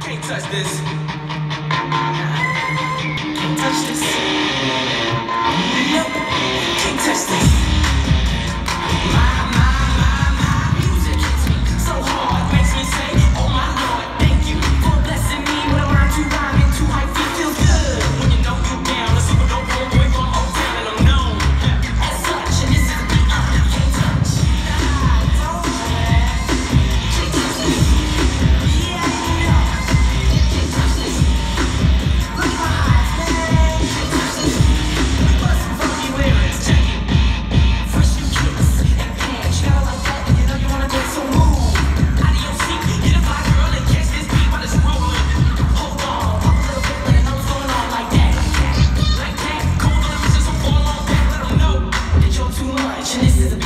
Can't touch this. This is a